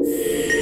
you